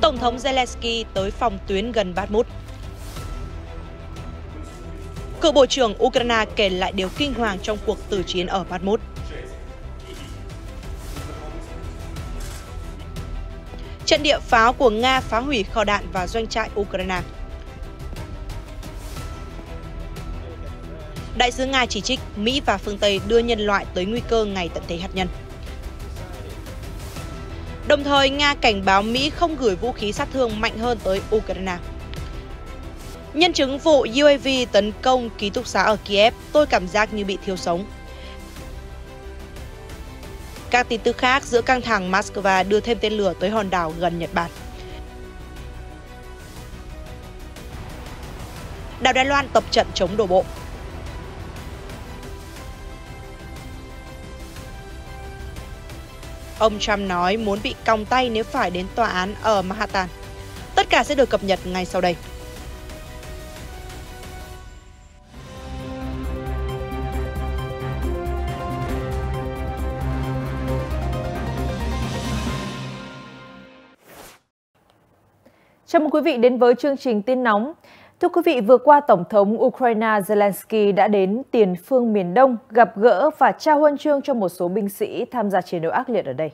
Tổng thống Zelensky tới phòng tuyến gần Bakhmut. Cựu Bộ trưởng Ukraine kể lại điều kinh hoàng trong cuộc tử chiến ở Bakhmut. Trận địa pháo của Nga phá hủy kho đạn và doanh trại Ukraine. Đại sứ Nga chỉ trích Mỹ và phương Tây đưa nhân loại tới nguy cơ ngày tận thế hạt nhân. Đồng thời, Nga cảnh báo Mỹ không gửi vũ khí sát thương mạnh hơn tới Ukraine. Nhân chứng vụ UAV tấn công ký túc xá ở Kiev, tôi cảm giác như bị thiêu sống. Các tin tức khác giữa căng thẳng Moscow đưa thêm tên lửa tới hòn đảo gần Nhật Bản. Đảo Đài Loan tập trận chống đổ bộ. Ông Trump nói muốn bị còng tay nếu phải đến tòa án ở Manhattan. Tất cả sẽ được cập nhật ngay sau đây. Chào mừng quý vị đến với chương trình tin nóng. Thưa quý vị, vừa qua Tổng thống Ukraine Zelensky đã đến tiền phương miền Đông gặp gỡ và trao huân chương cho một số binh sĩ tham gia chiến đấu ác liệt ở đây.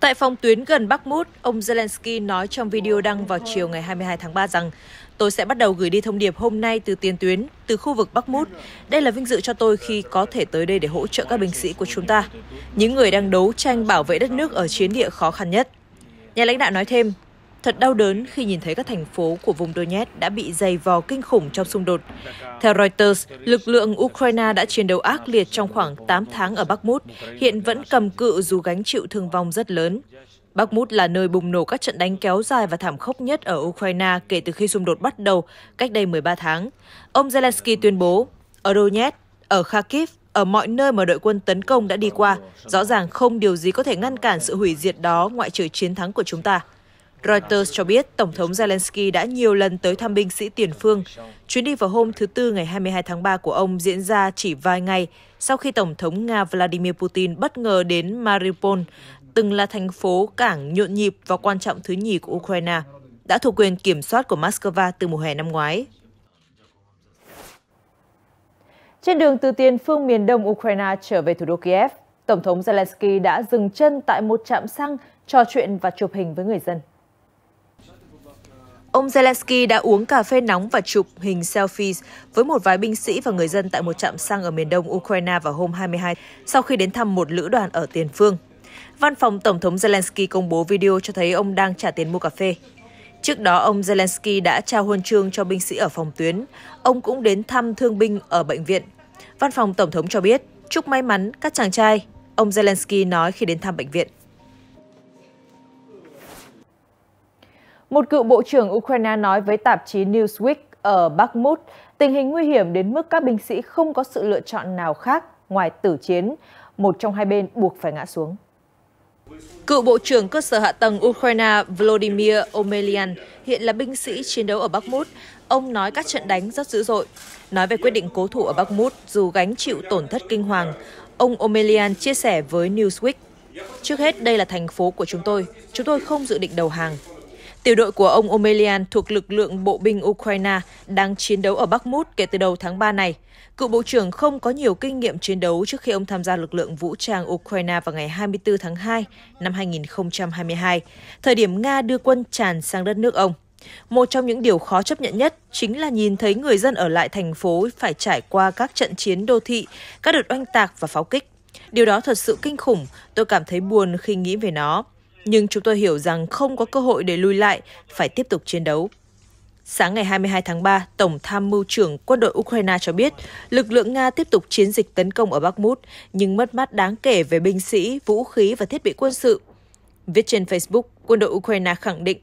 Tại phòng tuyến gần Bakhmut, ông Zelensky nói trong video đăng vào chiều ngày 22 tháng 3 rằng Tôi sẽ bắt đầu gửi đi thông điệp hôm nay từ tiền tuyến, từ khu vực Bakhmut. Đây là vinh dự cho tôi khi có thể tới đây để hỗ trợ các binh sĩ của chúng ta, những người đang đấu tranh bảo vệ đất nước ở chiến địa khó khăn nhất. Nhà lãnh đạo nói thêm, thật đau đớn khi nhìn thấy các thành phố của vùng Donetsk đã bị dày vò kinh khủng trong xung đột. Theo Reuters, lực lượng Ukraine đã chiến đấu ác liệt trong khoảng 8 tháng ở Bakhmut, hiện vẫn cầm cự dù gánh chịu thương vong rất lớn. Bakhmut là nơi bùng nổ các trận đánh kéo dài và thảm khốc nhất ở Ukraine kể từ khi xung đột bắt đầu cách đây 13 tháng. Ông Zelensky tuyên bố, ở Donetsk, ở Kharkiv, ở mọi nơi mà đội quân tấn công đã đi qua, rõ ràng không điều gì có thể ngăn cản sự hủy diệt đó ngoại trừ chiến thắng của chúng ta. Reuters cho biết Tổng thống Zelensky đã nhiều lần tới thăm binh sĩ tiền phương. Chuyến đi vào hôm thứ Tư ngày 22 tháng 3 của ông diễn ra chỉ vài ngày sau khi Tổng thống Nga Vladimir Putin bất ngờ đến Mariupol, từng là thành phố cảng nhộn nhịp và quan trọng thứ nhì của Ukraine, đã thuộc quyền kiểm soát của Moscow từ mùa hè năm ngoái. Trên đường từ tiền phương miền đông Ukraine trở về thủ đô Kiev, Tổng thống Zelensky đã dừng chân tại một trạm xăng trò chuyện và chụp hình với người dân. Ông Zelensky đã uống cà phê nóng và chụp hình selfies với một vài binh sĩ và người dân tại một trạm xăng ở miền đông Ukraine vào hôm 22 sau khi đến thăm một lữ đoàn ở tiền phương. Văn phòng Tổng thống Zelensky công bố video cho thấy ông đang trả tiền mua cà phê. Trước đó, ông Zelensky đã trao huân chương cho binh sĩ ở phòng tuyến. Ông cũng đến thăm thương binh ở bệnh viện. Văn phòng Tổng thống cho biết, chúc may mắn các chàng trai, ông Zelensky nói khi đến thăm bệnh viện. Một cựu bộ trưởng Ukraine nói với tạp chí Newsweek ở Bakhmut tình hình nguy hiểm đến mức các binh sĩ không có sự lựa chọn nào khác ngoài tử chiến, một trong hai bên buộc phải ngã xuống. Cựu Bộ trưởng Cơ sở Hạ tầng Ukraine Volodymyr Omelian hiện là binh sĩ chiến đấu ở Bakhmut. Ông nói các trận đánh rất dữ dội. Nói về quyết định cố thủ ở Bakhmut dù gánh chịu tổn thất kinh hoàng, ông Omelian chia sẻ với Newsweek. Trước hết, đây là thành phố của chúng tôi. Chúng tôi không dự định đầu hàng. Tiểu đội của ông Omelian thuộc lực lượng bộ binh Ukraine đang chiến đấu ở Bakhmut kể từ đầu tháng 3 này. Cựu Bộ trưởng không có nhiều kinh nghiệm chiến đấu trước khi ông tham gia lực lượng vũ trang Ukraine vào ngày 24 tháng 2 năm 2022, thời điểm Nga đưa quân tràn sang đất nước ông. Một trong những điều khó chấp nhận nhất chính là nhìn thấy người dân ở lại thành phố phải trải qua các trận chiến đô thị, các đợt oanh tạc và pháo kích. Điều đó thật sự kinh khủng, tôi cảm thấy buồn khi nghĩ về nó. Nhưng chúng tôi hiểu rằng không có cơ hội để lùi lại, phải tiếp tục chiến đấu. Sáng ngày 22 tháng 3, Tổng tham mưu trưởng quân đội Ukraine cho biết lực lượng Nga tiếp tục chiến dịch tấn công ở Bakhmut, nhưng mất mát đáng kể về binh sĩ, vũ khí và thiết bị quân sự. Viết trên Facebook, quân đội Ukraine khẳng định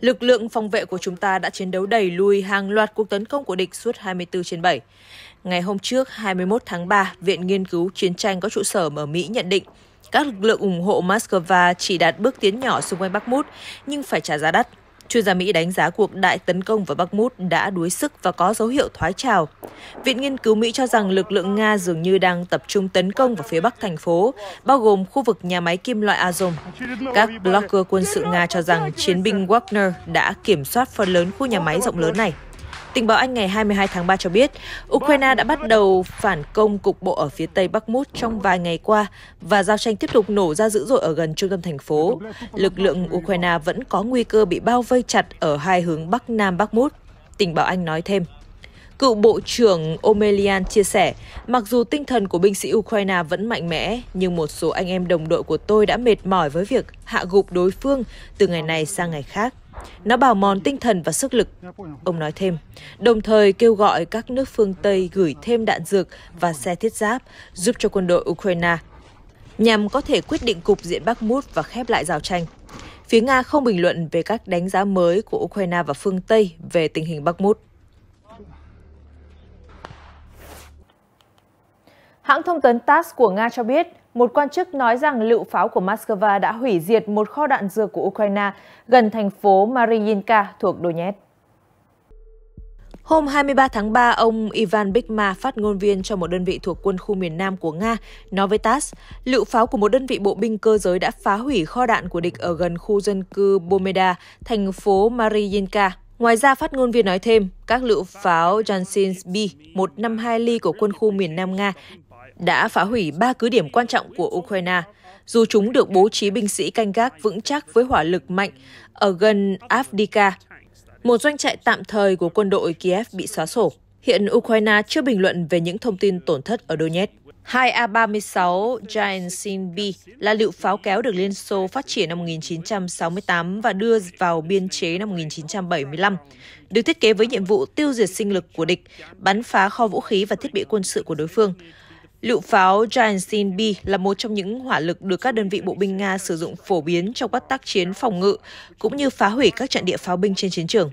lực lượng phòng vệ của chúng ta đã chiến đấu đẩy lùi hàng loạt cuộc tấn công của địch suốt 24 trên 7. Ngày hôm trước, 21 tháng 3, Viện Nghiên cứu Chiến tranh có trụ sở ở Mỹ nhận định các lực lượng ủng hộ Moscow chỉ đạt bước tiến nhỏ xung quanh Bakhmut nhưng phải trả giá đắt Chuyên gia Mỹ đánh giá cuộc đại tấn công vào Bakhmut đã đuối sức và có dấu hiệu thoái trào. Viện nghiên cứu Mỹ cho rằng lực lượng Nga dường như đang tập trung tấn công vào phía bắc thành phố, bao gồm khu vực nhà máy kim loại Azov. Các blogger quân sự Nga cho rằng chiến binh Wagner đã kiểm soát phần lớn khu nhà máy rộng lớn này. Tình báo Anh ngày 22 tháng 3 cho biết, Ukraine đã bắt đầu phản công cục bộ ở phía tây Bakhmut trong vài ngày qua và giao tranh tiếp tục nổ ra dữ dội ở gần trung tâm thành phố. Lực lượng Ukraine vẫn có nguy cơ bị bao vây chặt ở hai hướng Bắc Nam Bakhmut. Tình báo Anh nói thêm. Cựu Bộ trưởng Omelian chia sẻ, mặc dù tinh thần của binh sĩ Ukraine vẫn mạnh mẽ, nhưng một số anh em đồng đội của tôi đã mệt mỏi với việc hạ gục đối phương từ ngày này sang ngày khác. Nó bào mòn tinh thần và sức lực, ông nói thêm, đồng thời kêu gọi các nước phương Tây gửi thêm đạn dược và xe thiết giáp giúp cho quân đội Ukraine nhằm có thể quyết định cục diện Bakhmut và khép lại giao tranh. Phía Nga không bình luận về các đánh giá mới của Ukraine và phương Tây về tình hình Bakhmut. Hãng thông tấn TASS của Nga cho biết, một quan chức nói rằng lựu pháo của Moscow đã hủy diệt một kho đạn dược của Ukraine gần thành phố Mariinka thuộc Donetsk. Hôm 23 tháng 3, ông Ivan Bikma, phát ngôn viên cho một đơn vị thuộc quân khu miền Nam của Nga, nói với TASS, lựu pháo của một đơn vị bộ binh cơ giới đã phá hủy kho đạn của địch ở gần khu dân cư Bomeda, thành phố Mariinka. Ngoài ra, phát ngôn viên nói thêm, các lựu pháo Jansin B 152 ly của quân khu miền Nam Nga đã phá hủy ba cứ điểm quan trọng của Ukraine, dù chúng được bố trí binh sĩ canh gác vững chắc với hỏa lực mạnh ở gần Avdika, một doanh trại tạm thời của quân đội Kiev bị xóa sổ. Hiện Ukraine chưa bình luận về những thông tin tổn thất ở Donetsk. Hai A-36 Giant B là lựu pháo kéo được Liên Xô phát triển năm 1968 và đưa vào biên chế năm 1975. Được thiết kế với nhiệm vụ tiêu diệt sinh lực của địch, bắn phá kho vũ khí và thiết bị quân sự của đối phương. Lựu pháo Giantsin B là một trong những hỏa lực được các đơn vị bộ binh Nga sử dụng phổ biến trong các tác chiến phòng ngự, cũng như phá hủy các trận địa pháo binh trên chiến trường.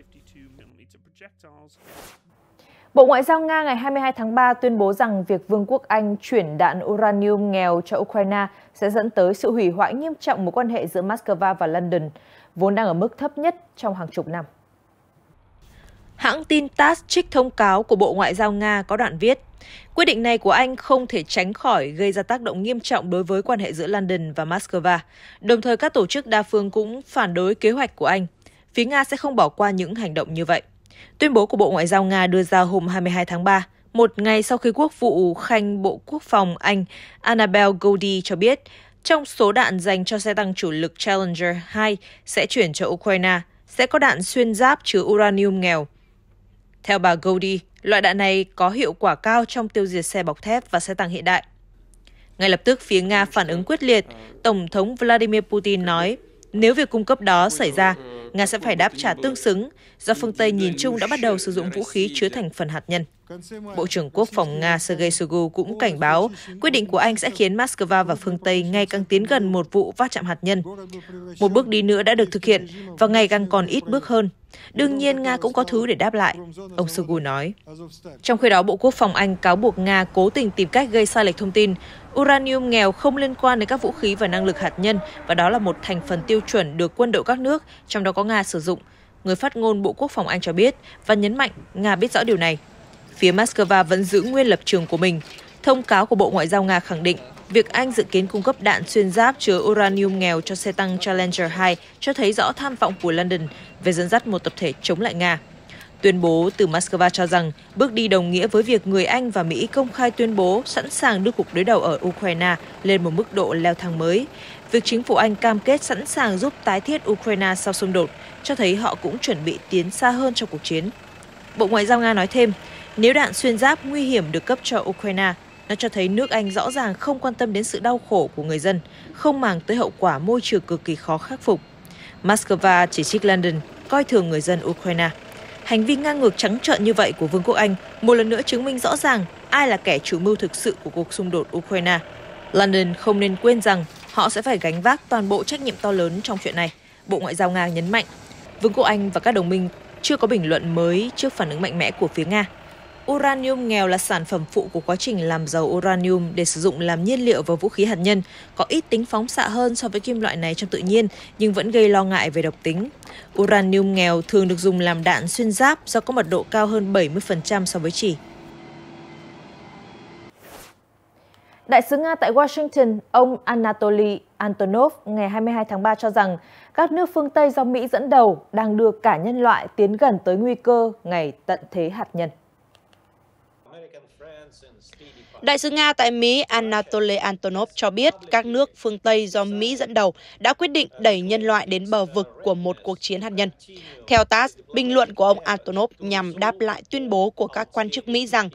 Bộ Ngoại giao Nga ngày 22 tháng 3 tuyên bố rằng việc Vương quốc Anh chuyển đạn uranium nghèo cho Ukraine sẽ dẫn tới sự hủy hoại nghiêm trọng mối quan hệ giữa Moscow và London, vốn đang ở mức thấp nhất trong hàng chục năm. Hãng tin TASS trích thông cáo của Bộ Ngoại giao Nga có đoạn viết, quyết định này của Anh không thể tránh khỏi gây ra tác động nghiêm trọng đối với quan hệ giữa London và Moscow. Đồng thời các tổ chức đa phương cũng phản đối kế hoạch của Anh. Phía Nga sẽ không bỏ qua những hành động như vậy. Tuyên bố của Bộ Ngoại giao Nga đưa ra hôm 22 tháng 3, một ngày sau khi Quốc vụ Khanh Bộ Quốc phòng Anh Annabel Goldie cho biết, trong số đạn dành cho xe tăng chủ lực Challenger 2 sẽ chuyển cho Ukraine, sẽ có đạn xuyên giáp chứa uranium nghèo. Theo bà Goldie, loại đạn này có hiệu quả cao trong tiêu diệt xe bọc thép và xe tăng hiện đại. Ngay lập tức, phía Nga phản ứng quyết liệt. Tổng thống Vladimir Putin nói, nếu việc cung cấp đó xảy ra, Nga sẽ phải đáp trả tương xứng do phương Tây nhìn chung đã bắt đầu sử dụng vũ khí chứa thành phần hạt nhân. Bộ trưởng Quốc phòng Nga Sergei Shoigu cũng cảnh báo quyết định của Anh sẽ khiến Moscow và phương Tây ngày càng tiến gần một vụ va chạm hạt nhân. Một bước đi nữa đã được thực hiện và ngày càng còn ít bước hơn. Đương nhiên, Nga cũng có thứ để đáp lại, ông Shoigu nói. Trong khi đó, Bộ Quốc phòng Anh cáo buộc Nga cố tình tìm cách gây sai lệch thông tin. Uranium nghèo không liên quan đến các vũ khí và năng lực hạt nhân và đó là một thành phần tiêu chuẩn được quân đội các nước, trong đó có Nga sử dụng. Người phát ngôn Bộ Quốc phòng Anh cho biết và nhấn mạnh Nga biết rõ điều này. Phía Moscow vẫn giữ nguyên lập trường của mình. Thông cáo của Bộ Ngoại giao Nga khẳng định việc Anh dự kiến cung cấp đạn xuyên giáp chứa uranium nghèo cho xe tăng Challenger 2 cho thấy rõ tham vọng của London về dẫn dắt một tập thể chống lại Nga. Tuyên bố từ Moscow cho rằng bước đi đồng nghĩa với việc người Anh và Mỹ công khai tuyên bố sẵn sàng đưa cuộc đối đầu ở Ukraine lên một mức độ leo thang mới. Việc chính phủ Anh cam kết sẵn sàng giúp tái thiết Ukraine sau xung đột cho thấy họ cũng chuẩn bị tiến xa hơn trong cuộc chiến. Bộ Ngoại giao Nga nói thêm, nếu đạn xuyên giáp nguy hiểm được cấp cho Ukraine, nó cho thấy nước Anh rõ ràng không quan tâm đến sự đau khổ của người dân, không màng tới hậu quả môi trường cực kỳ khó khắc phục. Moscow chỉ trích London coi thường người dân Ukraine. Hành vi ngang ngược trắng trợn như vậy của Vương quốc Anh một lần nữa chứng minh rõ ràng ai là kẻ chủ mưu thực sự của cuộc xung đột Ukraine. London không nên quên rằng họ sẽ phải gánh vác toàn bộ trách nhiệm to lớn trong chuyện này. Bộ Ngoại giao Nga nhấn mạnh, Vương quốc Anh và các đồng minh chưa có bình luận mới trước phản ứng mạnh mẽ của phía Nga. Uranium nghèo là sản phẩm phụ của quá trình làm giàu uranium để sử dụng làm nhiên liệu và vũ khí hạt nhân, có ít tính phóng xạ hơn so với kim loại này trong tự nhiên, nhưng vẫn gây lo ngại về độc tính. Uranium nghèo thường được dùng làm đạn xuyên giáp do có mật độ cao hơn 70% so với chỉ. Đại sứ Nga tại Washington, ông Anatoly Antonov ngày 22 tháng 3 cho rằng các nước phương Tây do Mỹ dẫn đầu đang đưa cả nhân loại tiến gần tới nguy cơ ngày tận thế hạt nhân. Đại sứ Nga tại Mỹ Anatoly Antonov cho biết các nước phương Tây do Mỹ dẫn đầu đã quyết định đẩy nhân loại đến bờ vực của một cuộc chiến hạt nhân. Theo TASS, bình luận của ông Antonov nhằm đáp lại tuyên bố của các quan chức Mỹ rằng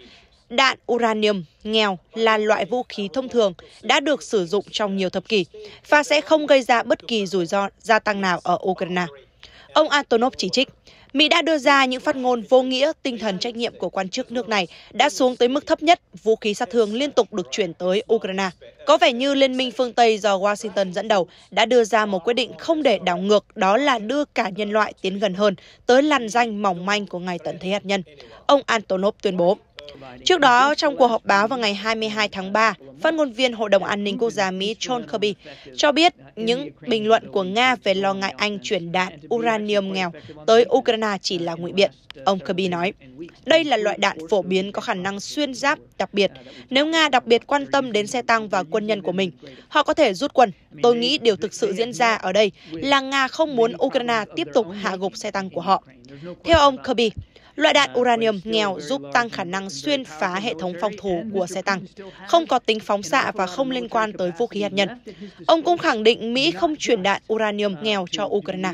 đạn uranium nghèo là loại vũ khí thông thường đã được sử dụng trong nhiều thập kỷ và sẽ không gây ra bất kỳ rủi ro gia tăng nào ở Ukraine. Ông Antonov chỉ trích, Mỹ đã đưa ra những phát ngôn vô nghĩa, tinh thần trách nhiệm của quan chức nước này đã xuống tới mức thấp nhất, vũ khí sát thương liên tục được chuyển tới Ukraine. Có vẻ như Liên minh phương Tây do Washington dẫn đầu đã đưa ra một quyết định không để đảo ngược, đó là đưa cả nhân loại tiến gần hơn tới làn danh mỏng manh của ngày tận thế hạt nhân. Ông Antonov tuyên bố. Trước đó, trong cuộc họp báo vào ngày 22 tháng 3, phát ngôn viên Hội đồng An ninh Quốc gia Mỹ John Kirby cho biết những bình luận của Nga về lo ngại Anh chuyển đạn uranium nghèo tới Ukraine chỉ là ngụy biện. Ông Kirby nói, đây là loại đạn phổ biến có khả năng xuyên giáp đặc biệt. Nếu Nga đặc biệt quan tâm đến xe tăng và quân nhân của mình, họ có thể rút quân. Tôi nghĩ điều thực sự diễn ra ở đây là Nga không muốn Ukraine tiếp tục hạ gục xe tăng của họ. Theo ông Kirby, Loại đạn uranium nghèo giúp tăng khả năng xuyên phá hệ thống phòng thủ của xe tăng, không có tính phóng xạ và không liên quan tới vũ khí hạt nhân. Ông cũng khẳng định Mỹ không chuyển đạn uranium nghèo cho Ukraine.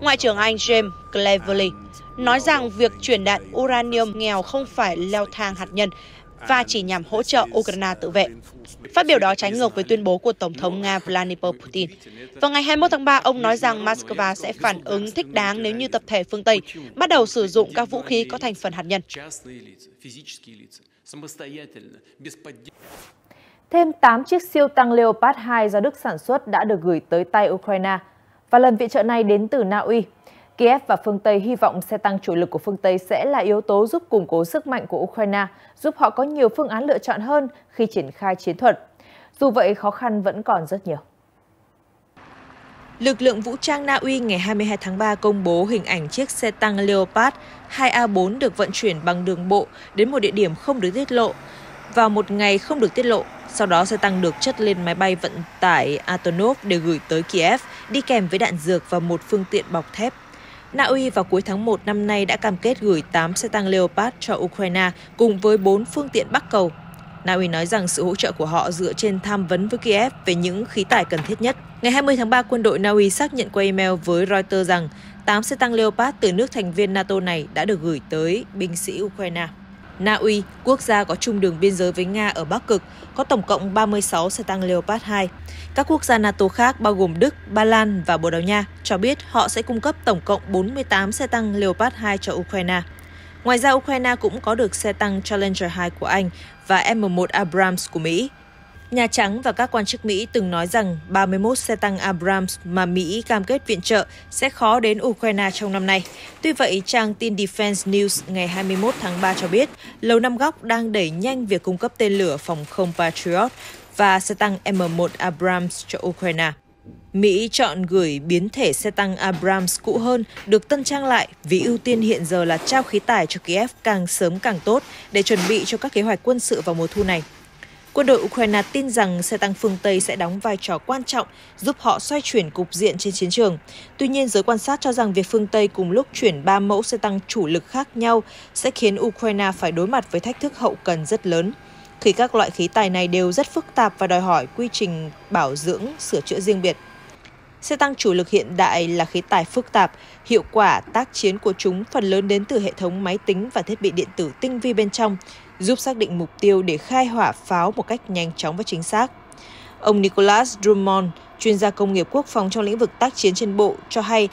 Ngoại trưởng Anh James Cleverly nói rằng việc chuyển đạn uranium nghèo không phải leo thang hạt nhân và chỉ nhằm hỗ trợ Ukraine tự vệ. Phát biểu đó trái ngược với tuyên bố của Tổng thống Nga Vladimir Putin. Vào ngày 21 tháng 3, ông nói rằng Moscow sẽ phản ứng thích đáng nếu như tập thể phương Tây bắt đầu sử dụng các vũ khí có thành phần hạt nhân. Thêm 8 chiếc siêu tăng Leopard 2 do Đức sản xuất đã được gửi tới tay Ukraine, và lần viện trợ này đến từ Na Uy. Kiev và phương Tây hy vọng xe tăng chủ lực của phương Tây sẽ là yếu tố giúp củng cố sức mạnh của Ukraine, giúp họ có nhiều phương án lựa chọn hơn khi triển khai chiến thuật. Dù vậy, khó khăn vẫn còn rất nhiều. Lực lượng vũ trang Na Uy ngày 22 tháng 3 công bố hình ảnh chiếc xe tăng Leopard 2A4 được vận chuyển bằng đường bộ đến một địa điểm không được tiết lộ vào một ngày không được tiết lộ. Sau đó xe tăng được chất lên máy bay vận tải Antonov để gửi tới Kiev, đi kèm với đạn dược và một phương tiện bọc thép. Na Uy vào cuối tháng 1 năm nay đã cam kết gửi 8 xe tăng Leopard cho Ukraine cùng với 4 phương tiện bắc cầu. Na Uy nói rằng sự hỗ trợ của họ dựa trên tham vấn với Kiev về những khí tải cần thiết nhất. Ngày 20 tháng 3, quân đội Na Uy xác nhận qua email với Reuters rằng 8 xe tăng Leopard từ nước thành viên NATO này đã được gửi tới binh sĩ Ukraine. Na Uy, quốc gia có chung đường biên giới với Nga ở Bắc Cực, có tổng cộng 36 xe tăng Leopard 2. Các quốc gia NATO khác bao gồm Đức, Ba Lan và Bồ Đào Nha cho biết họ sẽ cung cấp tổng cộng 48 xe tăng Leopard 2 cho Ukraine. Ngoài ra, Ukraine cũng có được xe tăng Challenger 2 của Anh và M1 Abrams của Mỹ. Nhà Trắng và các quan chức Mỹ từng nói rằng 31 xe tăng Abrams mà Mỹ cam kết viện trợ sẽ khó đến Ukraine trong năm nay. Tuy vậy, trang tin Defense News ngày 21 tháng 3 cho biết Lầu Năm Góc đang đẩy nhanh việc cung cấp tên lửa phòng không Patriot và xe tăng M1 Abrams cho Ukraine. Mỹ chọn gửi biến thể xe tăng Abrams cũ hơn được tân trang lại vì ưu tiên hiện giờ là trao khí tải cho Kiev càng sớm càng tốt để chuẩn bị cho các kế hoạch quân sự vào mùa thu này. Quân đội Ukraine tin rằng xe tăng phương Tây sẽ đóng vai trò quan trọng giúp họ xoay chuyển cục diện trên chiến trường. Tuy nhiên, giới quan sát cho rằng việc phương Tây cùng lúc chuyển ba mẫu xe tăng chủ lực khác nhau sẽ khiến Ukraine phải đối mặt với thách thức hậu cần rất lớn khi các loại khí tài này đều rất phức tạp và đòi hỏi quy trình bảo dưỡng, sửa chữa riêng biệt. Xe tăng chủ lực hiện đại là khí tài phức tạp, hiệu quả tác chiến của chúng phần lớn đến từ hệ thống máy tính và thiết bị điện tử tinh vi bên trong, giúp xác định mục tiêu để khai hỏa pháo một cách nhanh chóng và chính xác. Ông Nicolas Drummond, chuyên gia công nghiệp quốc phòng trong lĩnh vực tác chiến trên bộ, cho hay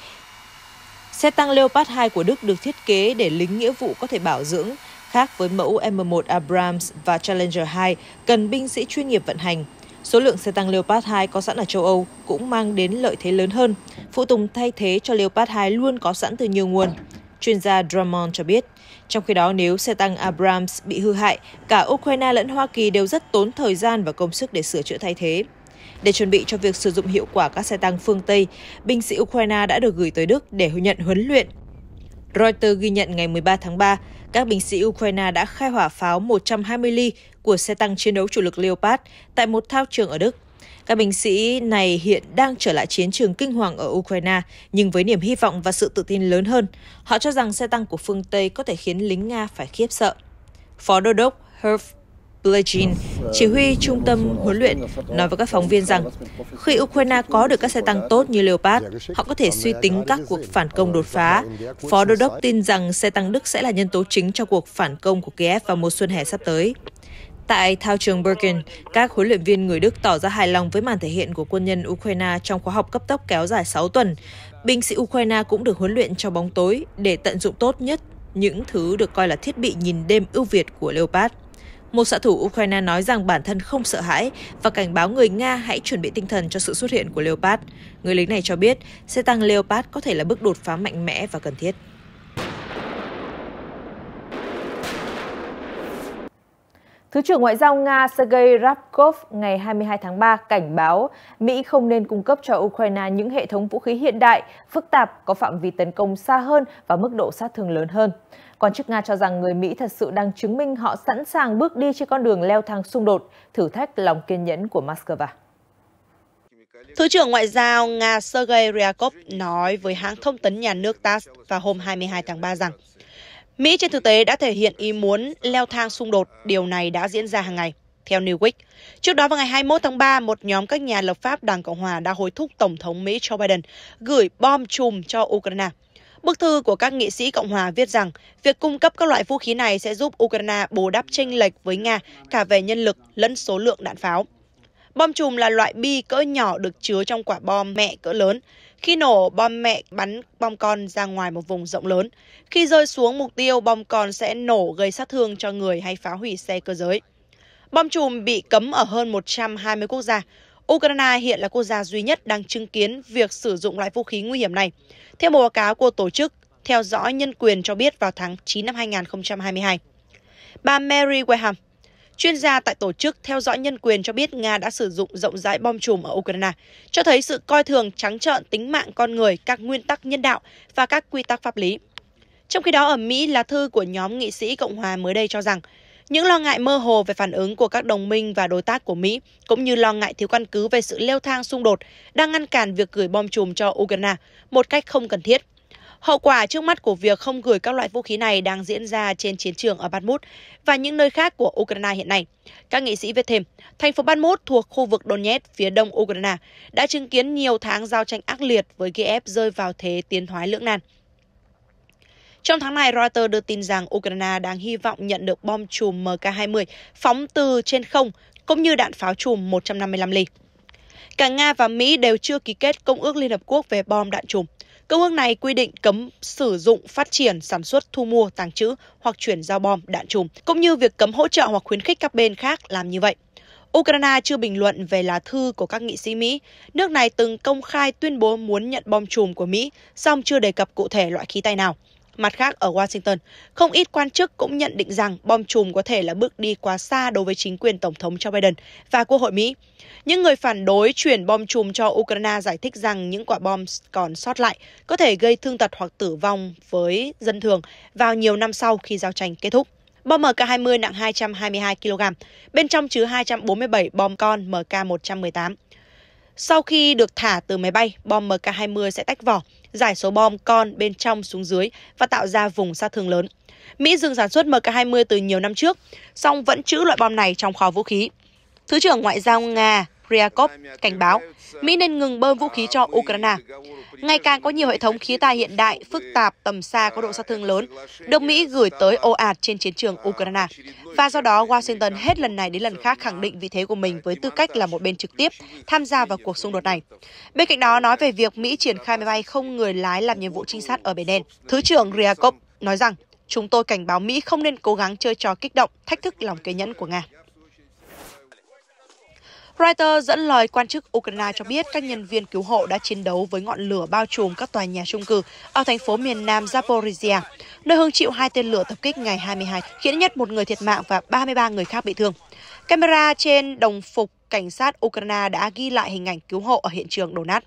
xe tăng Leopard 2 của Đức được thiết kế để lính nghĩa vụ có thể bảo dưỡng, khác với mẫu M1 Abrams và Challenger 2 cần binh sĩ chuyên nghiệp vận hành. Số lượng xe tăng Leopard 2 có sẵn ở châu Âu cũng mang đến lợi thế lớn hơn. Phụ tùng thay thế cho Leopard 2 luôn có sẵn từ nhiều nguồn chuyên gia Drummond cho biết. Trong khi đó, nếu xe tăng Abrams bị hư hại, cả Ukraine lẫn Hoa Kỳ đều rất tốn thời gian và công sức để sửa chữa thay thế. Để chuẩn bị cho việc sử dụng hiệu quả các xe tăng phương Tây, binh sĩ Ukraine đã được gửi tới Đức để nhận huấn luyện. Reuters ghi nhận ngày 13 tháng 3, các binh sĩ Ukraine đã khai hỏa pháo 120 ly của xe tăng chiến đấu chủ lực Leopard tại một thao trường ở Đức. Các binh sĩ này hiện đang trở lại chiến trường kinh hoàng ở Ukraine, nhưng với niềm hy vọng và sự tự tin lớn hơn. Họ cho rằng xe tăng của phương Tây có thể khiến lính Nga phải khiếp sợ. Phó đô đốc Herb Blagin, chỉ huy trung tâm huấn luyện, nói với các phóng viên rằng khi Ukraine có được các xe tăng tốt như Leopard, họ có thể suy tính các cuộc phản công đột phá. Phó đô đốc tin rằng xe tăng Đức sẽ là nhân tố chính cho cuộc phản công của Kiev vào mùa xuân hè sắp tới. Tại thao trường Bergen, các huấn luyện viên người Đức tỏ ra hài lòng với màn thể hiện của quân nhân Ukraine trong khóa học cấp tốc kéo dài 6 tuần. Binh sĩ Ukraine cũng được huấn luyện trong bóng tối để tận dụng tốt nhất những thứ được coi là thiết bị nhìn đêm ưu việt của Leopard. Một xạ thủ Ukraine nói rằng bản thân không sợ hãi và cảnh báo người Nga hãy chuẩn bị tinh thần cho sự xuất hiện của Leopard. Người lính này cho biết xe tăng Leopard có thể là bước đột phá mạnh mẽ và cần thiết. Thứ trưởng Ngoại giao Nga Sergei Rabkov ngày 22 tháng 3 cảnh báo Mỹ không nên cung cấp cho Ukraine những hệ thống vũ khí hiện đại, phức tạp, có phạm vi tấn công xa hơn và mức độ sát thương lớn hơn. Quan chức Nga cho rằng người Mỹ thật sự đang chứng minh họ sẵn sàng bước đi trên con đường leo thang xung đột, thử thách lòng kiên nhẫn của Moscow. Thứ trưởng Ngoại giao Nga Sergei Ryabkov nói với hãng thông tấn nhà nước TASS vào hôm 22 tháng 3 rằng Mỹ trên thực tế đã thể hiện ý muốn leo thang xung đột, điều này đã diễn ra hàng ngày. Theo Newsweek, trước đó vào ngày 21 tháng 3, một nhóm các nhà lập pháp Đảng Cộng Hòa đã hối thúc Tổng thống Mỹ Joe Biden gửi bom chùm cho Ukraine. Bức thư của các nghị sĩ Cộng hòa viết rằng việc cung cấp các loại vũ khí này sẽ giúp Ukraine bù đắp tranh lệch với Nga cả về nhân lực lẫn số lượng đạn pháo. Bom chùm là loại bi cỡ nhỏ được chứa trong quả bom mẹ cỡ lớn. Khi nổ, bom mẹ bắn bom con ra ngoài một vùng rộng lớn. Khi rơi xuống mục tiêu, bom con sẽ nổ gây sát thương cho người hay phá hủy xe cơ giới. Bom chùm bị cấm ở hơn 120 quốc gia. Ukraine hiện là quốc gia duy nhất đang chứng kiến việc sử dụng loại vũ khí nguy hiểm này. Theo một báo cáo của tổ chức theo dõi nhân quyền cho biết vào tháng 9 năm 2022. Bà Mary Wareham, chuyên gia tại tổ chức theo dõi nhân quyền cho biết Nga đã sử dụng rộng rãi bom chùm ở Ukraine, cho thấy sự coi thường trắng trợn tính mạng con người, các nguyên tắc nhân đạo và các quy tắc pháp lý. Trong khi đó ở Mỹ lá thư của nhóm nghị sĩ Cộng hòa mới đây cho rằng những lo ngại mơ hồ về phản ứng của các đồng minh và đối tác của Mỹ, cũng như lo ngại thiếu căn cứ về sự leo thang xung đột, đang ngăn cản việc gửi bom chùm cho Ukraine một cách không cần thiết. Hậu quả trước mắt của việc không gửi các loại vũ khí này đang diễn ra trên chiến trường ở Bakhmut và những nơi khác của Ukraine hiện nay. Các nghị sĩ viết thêm, thành phố Bakhmut thuộc khu vực Donetsk phía đông Ukraine đã chứng kiến nhiều tháng giao tranh ác liệt với Kiev rơi vào thế tiến thoái lưỡng nan. Trong tháng này, Reuters đưa tin rằng Ukraine đang hy vọng nhận được bom chùm MK-20 phóng từ trên không, cũng như đạn pháo chùm 155 ly. Cả Nga và Mỹ đều chưa ký kết Công ước Liên Hợp Quốc về bom đạn chùm. Công ước này quy định cấm sử dụng, phát triển, sản xuất, thu mua, tàng trữ hoặc chuyển giao bom, đạn chùm, cũng như việc cấm hỗ trợ hoặc khuyến khích các bên khác làm như vậy. Ukraine chưa bình luận về lá thư của các nghị sĩ Mỹ. Nước này từng công khai tuyên bố muốn nhận bom chùm của Mỹ, song chưa đề cập cụ thể loại khí tay nào. Mặt khác, ở Washington, không ít quan chức cũng nhận định rằng bom chùm có thể là bước đi quá xa đối với chính quyền Tổng thống Joe Biden và Quốc hội Mỹ. Những người phản đối chuyển bom chùm cho Ukraine giải thích rằng những quả bom còn sót lại có thể gây thương tật hoặc tử vong với dân thường vào nhiều năm sau khi giao tranh kết thúc. Bom MK20 nặng 222 kg, bên trong chứa 247 bom con MK118. Sau khi được thả từ máy bay, bom MK20 sẽ tách vỏ, giải số bom con bên trong xuống dưới và tạo ra vùng sát thương lớn. Mỹ dừng sản xuất MK20 từ nhiều năm trước, song vẫn trữ loại bom này trong kho vũ khí. Thứ trưởng Ngoại giao Nga Ryakov cảnh báo Mỹ nên ngừng bơm vũ khí cho Ukraine. Ngày càng có nhiều hệ thống khí tài hiện đại, phức tạp, tầm xa có độ sát thương lớn, được Mỹ gửi tới ồ ạt trên chiến trường Ukraine. Và do đó, Washington hết lần này đến lần khác khẳng định vị thế của mình với tư cách là một bên trực tiếp tham gia vào cuộc xung đột này. Bên cạnh đó, nói về việc Mỹ triển khai máy bay không người lái làm nhiệm vụ trinh sát ở Biển Đen, Thứ trưởng Ryakov nói rằng chúng tôi cảnh báo Mỹ không nên cố gắng chơi trò kích động, thách thức lòng kiên nhẫn của Nga. Reuters dẫn lời quan chức Ukraine cho biết các nhân viên cứu hộ đã chiến đấu với ngọn lửa bao trùm các tòa nhà trung cư ở thành phố miền nam Zaporizhia, nơi hứng chịu hai tên lửa tập kích ngày 22, khiến ít nhất một người thiệt mạng và 33 người khác bị thương. Camera trên đồng phục cảnh sát Ukraine đã ghi lại hình ảnh cứu hộ ở hiện trường đổ nát.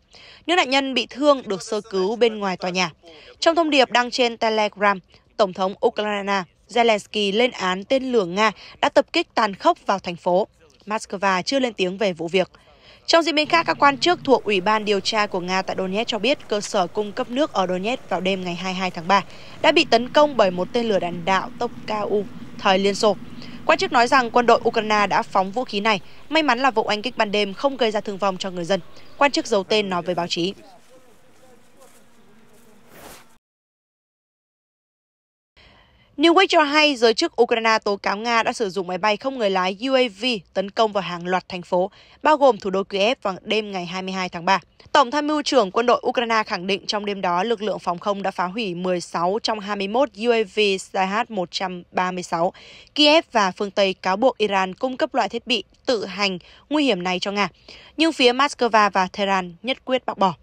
Những nạn nhân bị thương được sơ cứu bên ngoài tòa nhà. Trong thông điệp đăng trên Telegram, Tổng thống Ukraine Zelensky lên án tên lửa Nga đã tập kích tàn khốc vào thành phố. Moscow chưa lên tiếng về vụ việc. Trong diễn biến khác, các quan chức thuộc Ủy ban điều tra của Nga tại Donetsk cho biết cơ sở cung cấp nước ở Donetsk vào đêm ngày 22 tháng 3 đã bị tấn công bởi một tên lửa đạn đạo tốc cao U thời Liên Xô. Quan chức nói rằng quân đội Ukraine đã phóng vũ khí này. May mắn là vụ oanh kích ban đêm không gây ra thương vong cho người dân. Quan chức giấu tên nói với báo chí. Newsweek cho hay giới chức Ukraine tố cáo Nga đã sử dụng máy bay không người lái UAV tấn công vào hàng loạt thành phố, bao gồm thủ đô Kiev vào đêm ngày 22 tháng 3. Tổng tham mưu trưởng quân đội Ukraine khẳng định trong đêm đó lực lượng phòng không đã phá hủy 16 trong 21 UAV Sh-136. Kiev và phương Tây cáo buộc Iran cung cấp loại thiết bị tự hành nguy hiểm này cho Nga, nhưng phía Moscow và Tehran nhất quyết bác bỏ.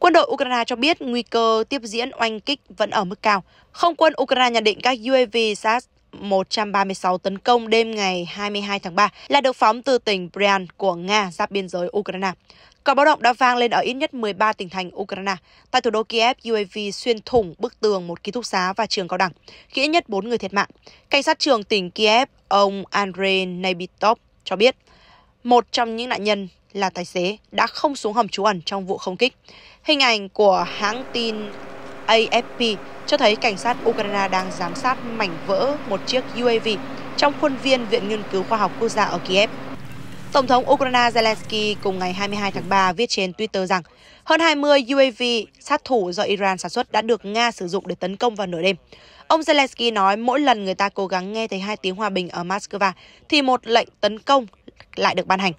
Quân đội Ukraine cho biết nguy cơ tiếp diễn oanh kích vẫn ở mức cao. Không quân Ukraine nhận định các UAV SAS 136 tấn công đêm ngày 22 tháng 3 là được phóng từ tỉnh Bryansk của Nga giáp biên giới Ukraine. Còi báo động đã vang lên ở ít nhất 13 tỉnh thành Ukraine. Tại thủ đô Kiev, UAV xuyên thủng bức tường một ký túc xá và trường cao đẳng, khiến ít nhất 4 người thiệt mạng. Cảnh sát trưởng tỉnh Kiev, ông Andrei Nebitov cho biết, một trong những nạn nhân là tài xế đã không xuống hầm trú ẩn trong vụ không kích. Hình ảnh của hãng tin AFP cho thấy cảnh sát Ukraine đang giám sát mảnh vỡ một chiếc UAV trong khuôn viên Viện Nghiên cứu Khoa học Quốc gia ở Kiev. Tổng thống Ukraine Zelensky cùng ngày 22 tháng 3 viết trên Twitter rằng hơn 20 UAV sát thủ do Iran sản xuất đã được Nga sử dụng để tấn công vào nửa đêm. Ông Zelensky nói mỗi lần người ta cố gắng nghe thấy hai tiếng hòa bình ở Moscow thì một lệnh tấn công lại được ban hành.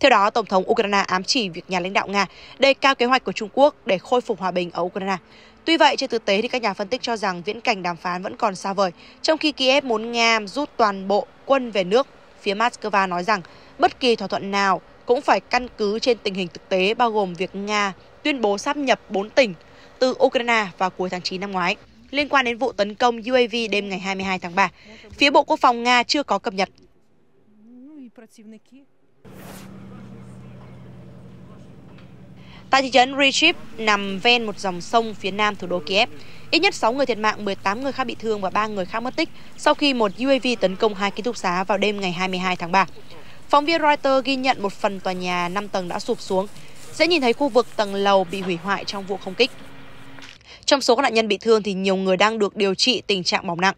Theo đó, Tổng thống Ukraine ám chỉ việc nhà lãnh đạo Nga đề cao kế hoạch của Trung Quốc để khôi phục hòa bình ở Ukraine. Tuy vậy, trên thực tế thì các nhà phân tích cho rằng viễn cảnh đàm phán vẫn còn xa vời, trong khi Kiev muốn Nga rút toàn bộ quân về nước. Phía Moscow nói rằng bất kỳ thỏa thuận nào cũng phải căn cứ trên tình hình thực tế bao gồm việc Nga tuyên bố sáp nhập 4 tỉnh từ Ukraine vào cuối tháng 9 năm ngoái. Liên quan đến vụ tấn công UAV đêm ngày 22 tháng 3, phía Bộ Quốc phòng Nga chưa có cập nhật. Tại thị trấn Riship nằm ven một dòng sông phía nam thủ đô Kiev, ít nhất 6 người thiệt mạng, 18 người khác bị thương và 3 người khác mất tích sau khi một UAV tấn công hai ký túc xá vào đêm ngày 22 tháng 3. Phóng viên Reuters ghi nhận một phần tòa nhà 5 tầng đã sụp xuống. Dễ nhìn thấy khu vực tầng lầu bị hủy hoại trong vụ không kích. Trong số các nạn nhân bị thương thì nhiều người đang được điều trị tình trạng bỏng nặng.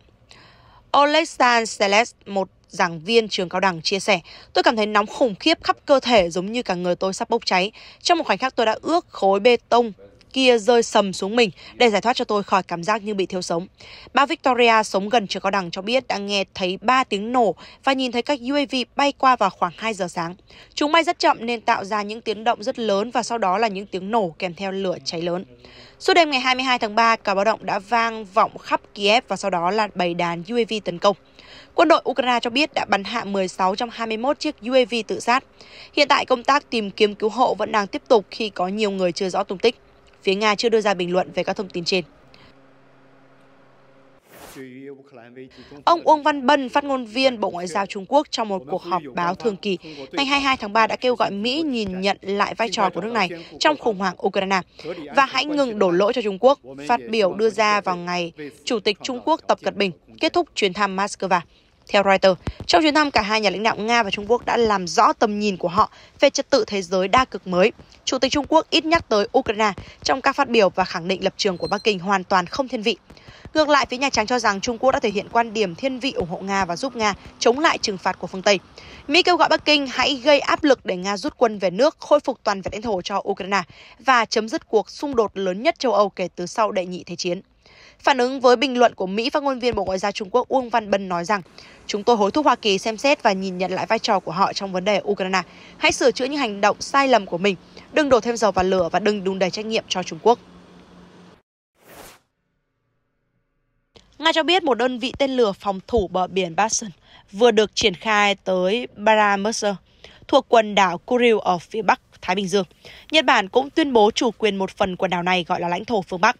Oleksandr Seles, một giảng viên trường cao đẳng chia sẻ, tôi cảm thấy nóng khủng khiếp khắp cơ thể giống như cả người tôi sắp bốc cháy. Trong một khoảnh khắc tôi đã ước khối bê tông kia rơi sầm xuống mình để giải thoát cho tôi khỏi cảm giác như bị thiêu sống. Bà Victoria sống gần trường cao đẳng cho biết đã nghe thấy 3 tiếng nổ và nhìn thấy các UAV bay qua vào khoảng 2 giờ sáng. Chúng bay rất chậm nên tạo ra những tiếng động rất lớn và sau đó là những tiếng nổ kèm theo lửa cháy lớn. Suốt đêm ngày 22 tháng 3, cả báo động đã vang vọng khắp Kiev và sau đó là bầy đàn UAV tấn công. Quân đội Ukraine cho biết đã bắn hạ 16 trong 21 chiếc UAV tự sát. Hiện tại công tác tìm kiếm cứu hộ vẫn đang tiếp tục khi có nhiều người chưa rõ tung tích. Phía Nga chưa đưa ra bình luận về các thông tin trên. Ông Uông Văn Bân, phát ngôn viên Bộ Ngoại giao Trung Quốc trong một cuộc họp báo thường kỳ ngày 22 tháng 3 đã kêu gọi Mỹ nhìn nhận lại vai trò của nước này trong khủng hoảng Ukraine và hãy ngừng đổ lỗi cho Trung Quốc, phát biểu đưa ra vào ngày Chủ tịch Trung Quốc Tập Cận Bình kết thúc chuyến thăm Moscow. Theo Reuters, trong chuyến thăm cả hai nhà lãnh đạo Nga và Trung Quốc đã làm rõ tầm nhìn của họ về trật tự thế giới đa cực mới. Chủ tịch Trung Quốc ít nhắc tới Ukraine trong các phát biểu và khẳng định lập trường của Bắc Kinh hoàn toàn không thiên vị. Ngược lại, phía Nhà Trắng cho rằng Trung Quốc đã thể hiện quan điểm thiên vị ủng hộ Nga và giúp Nga chống lại trừng phạt của phương Tây. Mỹ kêu gọi Bắc Kinh hãy gây áp lực để Nga rút quân về nước, khôi phục toàn vẹn lãnh thổ cho Ukraine và chấm dứt cuộc xung đột lớn nhất châu Âu kể từ sau đệ nhị thế chiến. Phản ứng với bình luận của Mỹ, phát ngôn viên Bộ Ngoại giao Trung Quốc Uông Văn Bân nói rằng Chúng tôi hối thúc Hoa Kỳ xem xét và nhìn nhận lại vai trò của họ trong vấn đề Ukraine. Hãy sửa chữa những hành động sai lầm của mình, đừng đổ thêm dầu vào lửa và đừng đùn đầy trách nhiệm cho Trung Quốc. Nga cho biết một đơn vị tên lửa phòng thủ bờ biển Bastion vừa được triển khai tới Baramerser thuộc quần đảo Kuril ở phía bắc Thái Bình Dương. Nhật Bản cũng tuyên bố chủ quyền một phần quần đảo này gọi là lãnh thổ phương Bắc.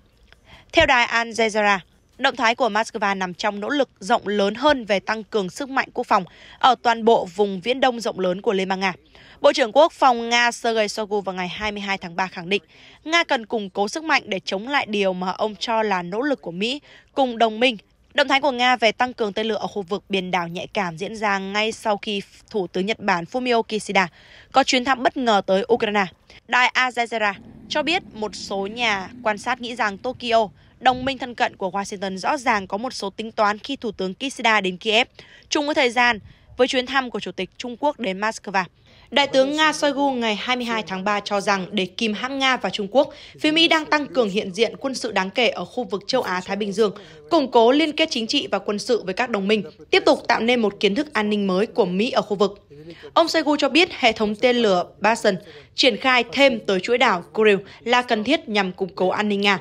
Theo đài Al Jazeera, động thái của Moscow nằm trong nỗ lực rộng lớn hơn về tăng cường sức mạnh quốc phòng ở toàn bộ vùng viễn đông rộng lớn của Liên bang Nga. Bộ trưởng Quốc phòng Nga Sergei Shoigu vào ngày 22 tháng 3 khẳng định Nga cần củng cố sức mạnh để chống lại điều mà ông cho là nỗ lực của Mỹ cùng đồng minh Động thái của Nga về tăng cường tên lửa ở khu vực biển đảo nhạy cảm diễn ra ngay sau khi Thủ tướng Nhật Bản Fumio Kishida có chuyến thăm bất ngờ tới Ukraine. Đài Al Jazeera cho biết một số nhà quan sát nghĩ rằng Tokyo, đồng minh thân cận của Washington rõ ràng có một số tính toán khi Thủ tướng Kishida đến Kiev, chung với thời gian với chuyến thăm của Chủ tịch Trung Quốc đến Moscow. Đại tướng Nga Shoigu ngày 22 tháng 3 cho rằng để kìm hãm Nga và Trung Quốc, phía Mỹ đang tăng cường hiện diện quân sự đáng kể ở khu vực châu Á-Thái Bình Dương, củng cố liên kết chính trị và quân sự với các đồng minh, tiếp tục tạo nên một kiến thức an ninh mới của Mỹ ở khu vực. Ông Shoigu cho biết hệ thống tên lửa Basen triển khai thêm tới chuỗi đảo Kuril là cần thiết nhằm củng cố an ninh Nga.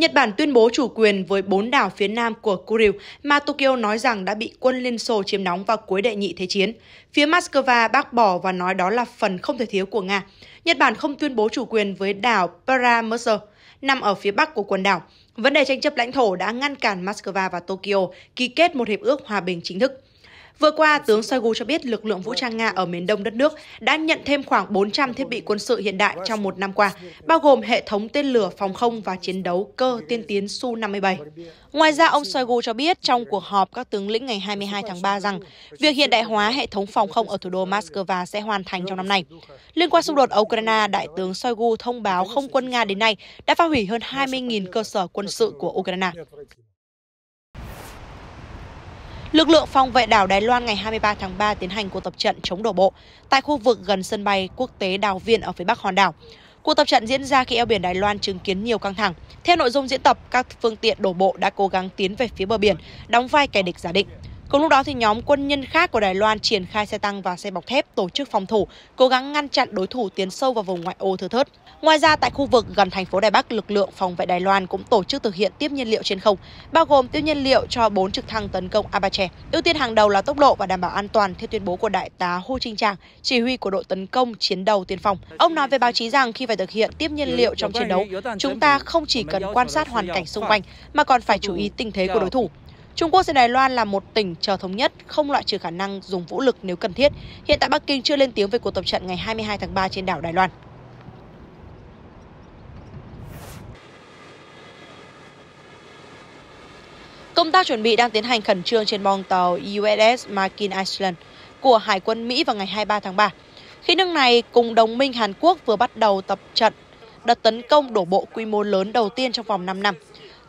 Nhật Bản tuyên bố chủ quyền với bốn đảo phía nam của Kuril mà Tokyo nói rằng đã bị quân Liên Xô chiếm đóng vào cuối đệ nhị thế chiến. Phía Moscow bác bỏ và nói đó là phần không thể thiếu của Nga. Nhật Bản không tuyên bố chủ quyền với đảo Paramerser, nằm ở phía bắc của quần đảo. Vấn đề tranh chấp lãnh thổ đã ngăn cản Moscow và Tokyo ký kết một hiệp ước hòa bình chính thức. Vừa qua, tướng Shoigu cho biết lực lượng vũ trang Nga ở miền đông đất nước đã nhận thêm khoảng 400 thiết bị quân sự hiện đại trong một năm qua, bao gồm hệ thống tên lửa phòng không và chiến đấu cơ tiên tiến Su-57. Ngoài ra, ông Shoigu cho biết trong cuộc họp các tướng lĩnh ngày 22 tháng 3 rằng việc hiện đại hóa hệ thống phòng không ở thủ đô Moscow sẽ hoàn thành trong năm nay. Liên quan xung đột ở Ukraine, Đại tướng Shoigu thông báo không quân Nga đến nay đã phá hủy hơn 20.000 cơ sở quân sự của Ukraine. Lực lượng phòng vệ đảo Đài Loan ngày 23 tháng 3 tiến hành cuộc tập trận chống đổ bộ tại khu vực gần sân bay quốc tế Đào Viên ở phía bắc hòn đảo. Cuộc tập trận diễn ra khi eo biển Đài Loan chứng kiến nhiều căng thẳng. Theo nội dung diễn tập, các phương tiện đổ bộ đã cố gắng tiến về phía bờ biển, đóng vai kẻ địch giả định. Cùng lúc đó thì nhóm quân nhân khác của Đài Loan triển khai xe tăng và xe bọc thép tổ chức phòng thủ, cố gắng ngăn chặn đối thủ tiến sâu vào vùng ngoại ô thưa thớt. Ngoài ra tại khu vực gần thành phố Đài Bắc, lực lượng phòng vệ Đài Loan cũng tổ chức thực hiện tiếp nhiên liệu trên không, bao gồm tiếp nhiên liệu cho 4 trực thăng tấn công Apache. Ưu tiên hàng đầu là tốc độ và đảm bảo an toàn theo tuyên bố của đại tá Hu Trinh Trang, chỉ huy của đội tấn công chiến đầu tiên phong. Ông nói với báo chí rằng khi phải thực hiện tiếp nhiên liệu trong chiến đấu, chúng ta không chỉ cần quan sát hoàn cảnh xung quanh mà còn phải chú ý tình thế của đối thủ. Trung Quốc xem Đài Loan là một tỉnh chờ thống nhất, không loại trừ khả năng dùng vũ lực nếu cần thiết. Hiện tại Bắc Kinh chưa lên tiếng về cuộc tập trận ngày 22 tháng 3 trên đảo Đài Loan. Công tác chuẩn bị đang tiến hành khẩn trương trên bong tàu USS Markin Island của Hải quân Mỹ vào ngày 23 tháng 3, khi nước này cùng đồng minh Hàn Quốc vừa bắt đầu tập trận đợt tấn công đổ bộ quy mô lớn đầu tiên trong vòng 5 năm.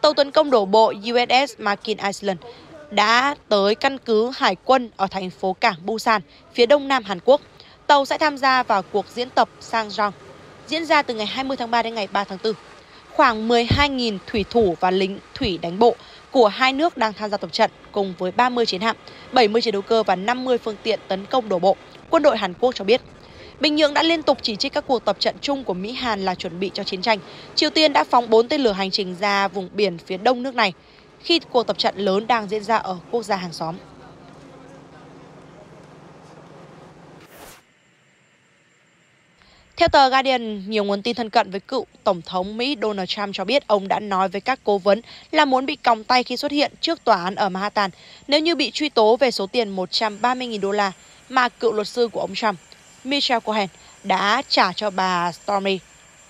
Tàu tấn công đổ bộ USS Markin Island đã tới căn cứ hải quân ở thành phố cảng Busan, phía đông nam Hàn Quốc. Tàu sẽ tham gia vào cuộc diễn tập Sangjong, diễn ra từ ngày 20 tháng 3 đến ngày 3 tháng 4. Khoảng 12.000 thủy thủ và lính thủy đánh bộ của hai nước đang tham gia tập trận cùng với 30 chiến hạm, 70 chiến đấu cơ và 50 phương tiện tấn công đổ bộ, quân đội Hàn Quốc cho biết. Bình Nhưỡng đã liên tục chỉ trích các cuộc tập trận chung của Mỹ Hàn là chuẩn bị cho chiến tranh. Triều Tiên đã phóng 4 tên lửa hành trình ra vùng biển phía đông nước này khi cuộc tập trận lớn đang diễn ra ở quốc gia hàng xóm. Theo tờ Guardian, nhiều nguồn tin thân cận với cựu Tổng thống Mỹ Donald Trump cho biết ông đã nói với các cố vấn là muốn bị còng tay khi xuất hiện trước tòa án ở Manhattan nếu như bị truy tố về số tiền 130.000 đô la mà cựu luật sư của ông Trump, Michelle Cohen, đã trả cho bà Stormy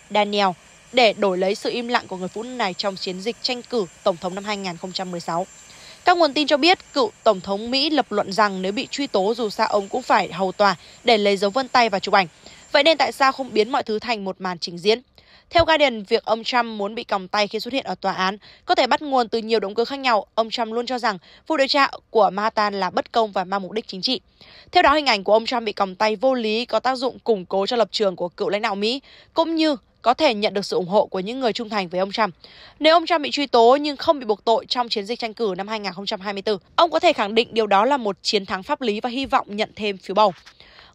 Daniel để đổi lấy sự im lặng của người phụ nữ này trong chiến dịch tranh cử Tổng thống năm 2016. Các nguồn tin cho biết cựu Tổng thống Mỹ lập luận rằng nếu bị truy tố dù sao ông cũng phải hầu tòa để lấy dấu vân tay và chụp ảnh. Vậy nên tại sao không biến mọi thứ thành một màn trình diễn? Theo Guardian, việc ông Trump muốn bị còng tay khi xuất hiện ở tòa án có thể bắt nguồn từ nhiều động cơ khác nhau. Ông Trump luôn cho rằng vụ điều tra của Manhattan là bất công và mang mục đích chính trị. Theo đó, hình ảnh của ông Trump bị còng tay vô lý có tác dụng củng cố cho lập trường của cựu lãnh đạo Mỹ, cũng như có thể nhận được sự ủng hộ của những người trung thành với ông Trump. Nếu ông Trump bị truy tố nhưng không bị buộc tội trong chiến dịch tranh cử năm 2024, ông có thể khẳng định điều đó là một chiến thắng pháp lý và hy vọng nhận thêm phiếu bầu.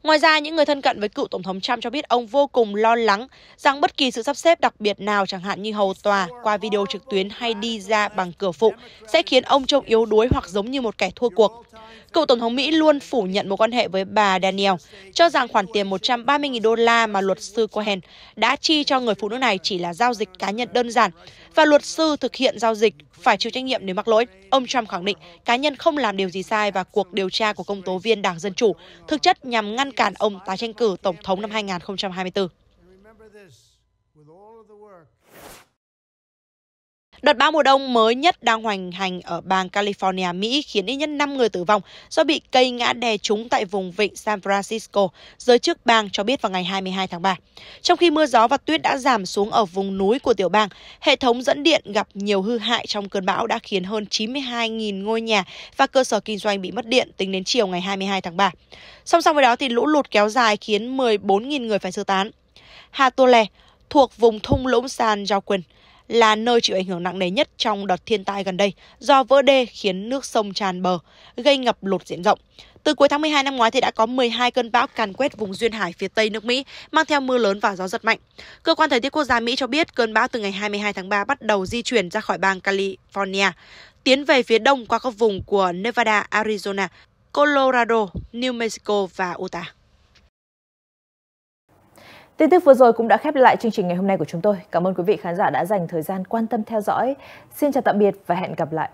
Ngoài ra, những người thân cận với cựu Tổng thống Trump cho biết ông vô cùng lo lắng rằng bất kỳ sự sắp xếp đặc biệt nào chẳng hạn như hầu tòa qua video trực tuyến hay đi ra bằng cửa phụ sẽ khiến ông trông yếu đuối hoặc giống như một kẻ thua cuộc. Cựu Tổng thống Mỹ luôn phủ nhận mối quan hệ với bà Daniel, cho rằng khoản tiền 130.000 đô la mà luật sư Cohen đã chi cho người phụ nữ này chỉ là giao dịch cá nhân đơn giản và luật sư thực hiện giao dịch phải chịu trách nhiệm nếu mắc lỗi. Ông Trump khẳng định cá nhân không làm điều gì sai và cuộc điều tra của công tố viên Đảng Dân Chủ thực chất nhằm ngăn cản ông tái tranh cử Tổng thống năm 2024. Đợt bão mùa đông mới nhất đang hoành hành ở bang California, Mỹ khiến ít nhất 5 người tử vong do bị cây ngã đè trúng tại vùng vịnh San Francisco, giới chức bang cho biết vào ngày 22 tháng 3. Trong khi mưa gió và tuyết đã giảm xuống ở vùng núi của tiểu bang, hệ thống dẫn điện gặp nhiều hư hại trong cơn bão đã khiến hơn 92.000 ngôi nhà và cơ sở kinh doanh bị mất điện tính đến chiều ngày 22 tháng 3. Song song với đó thì lũ lụt kéo dài khiến 14.000 người phải sơ tán. Hatole thuộc vùng thung lũng San Joaquin là nơi chịu ảnh hưởng nặng nề nhất trong đợt thiên tai gần đây do vỡ đê khiến nước sông tràn bờ, gây ngập lụt diện rộng. Từ cuối tháng 12 năm ngoái thì đã có 12 cơn bão càn quét vùng duyên hải phía tây nước Mỹ, mang theo mưa lớn và gió giật mạnh. Cơ quan thời tiết quốc gia Mỹ cho biết cơn bão từ ngày 22 tháng 3 bắt đầu di chuyển ra khỏi bang California, tiến về phía đông qua các vùng của Nevada, Arizona, Colorado, New Mexico và Utah. Tin tức vừa rồi cũng đã khép lại chương trình ngày hôm nay của chúng tôi. Cảm ơn quý vị khán giả đã dành thời gian quan tâm theo dõi. Xin chào tạm biệt và hẹn gặp lại.